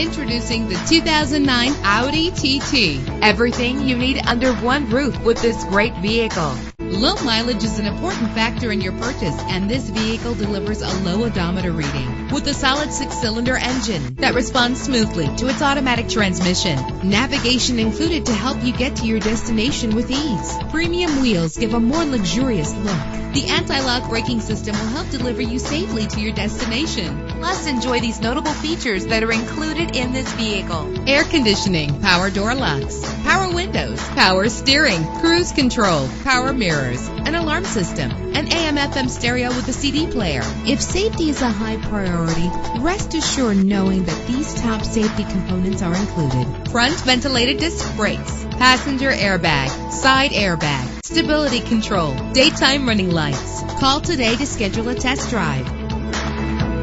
Introducing the 2009 Audi TT. Everything you need under one roof with this great vehicle. Low mileage is an important factor in your purchase, and this vehicle delivers a low odometer reading with a solid six-cylinder engine that responds smoothly to its automatic transmission. Navigation included to help you get to your destination with ease. Premium wheels give a more luxurious look. The anti-lock braking system will help deliver you safely to your destination. Plus, enjoy these notable features that are included in this vehicle. Air conditioning, power door locks, power windows, power steering, cruise control, power mirrors, an alarm system, an AM FM stereo with a CD player. If safety is a high priority, rest assured knowing that these top safety components are included. Front ventilated disc brakes, passenger airbag, side airbag, stability control, daytime running lights. Call today to schedule a test drive.